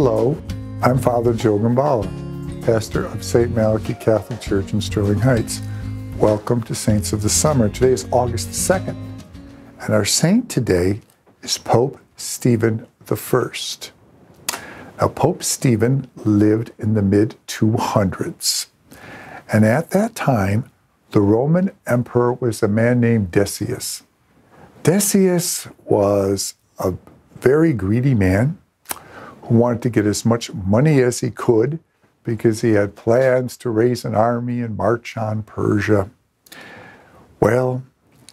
Hello, I'm Father Joe Gambala, pastor of St. Malachy Catholic Church in Sterling Heights. Welcome to Saints of the Summer. Today is August 2nd, and our saint today is Pope Stephen I. Now, Pope Stephen lived in the mid 200s, and at that time, the Roman emperor was a man named Decius. Decius was a very greedy man who wanted to get as much money as he could because he had plans to raise an army and march on Persia. Well,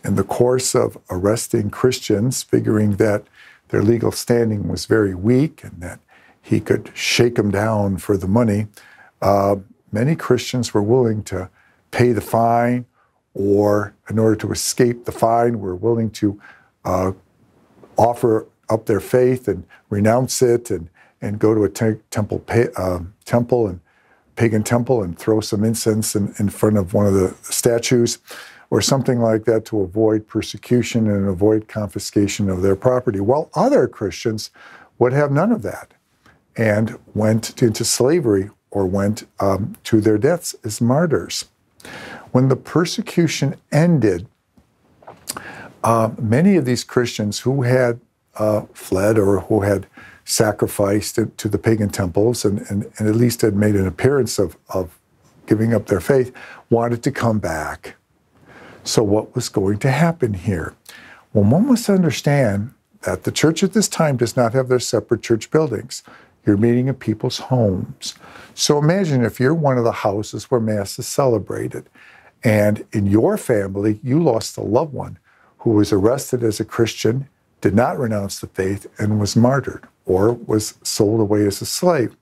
in the course of arresting Christians, figuring that their legal standing was very weak and that he could shake them down for the money, uh, many Christians were willing to pay the fine or, in order to escape the fine, were willing to uh, offer up their faith and renounce it and and go to a te- temple uh, temple and pagan temple and throw some incense in, in front of one of the statues or something like that to avoid persecution and avoid confiscation of their property. While other Christians would have none of that and went into slavery or went um, to their deaths as martyrs. When the persecution ended, uh, many of these Christians who had uh, fled or who had sacrificed to the pagan temples and, and, and at least had made an appearance of, of giving up their faith, wanted to come back. So, what was going to happen here? Well, one must understand that the church at this time does not have their separate church buildings. You're meeting in people's homes. So, imagine if you're one of the houses where Mass is celebrated, and in your family, you lost a loved one who was arrested as a Christian, did not renounce the faith, and was martyred or was sold away as a slave.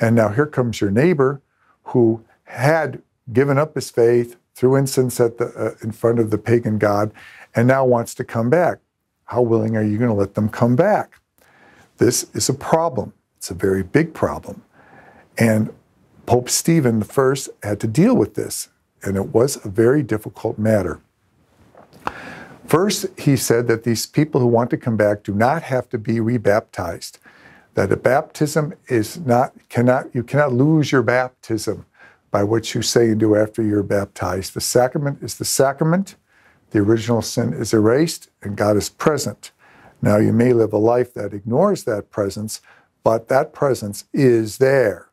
And now here comes your neighbor who had given up his faith, threw incense at the, uh, in front of the pagan god, and now wants to come back. How willing are you going to let them come back? This is a problem. It's a very big problem. And Pope Stephen I had to deal with this, and it was a very difficult matter. First, he said that these people who want to come back do not have to be rebaptized. That a baptism is not cannot you cannot lose your baptism by what you say and do after you're baptized. The sacrament is the sacrament. The original sin is erased and God is present. Now you may live a life that ignores that presence, but that presence is there.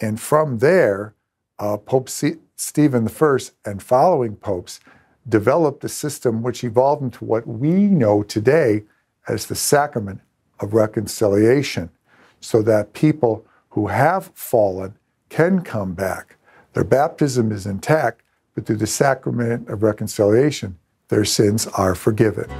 And from there, uh, Pope C- Stephen I and following popes developed a system which evolved into what we know today as the sacrament of reconciliation, so that people who have fallen can come back. Their baptism is intact, but through the sacrament of reconciliation, their sins are forgiven.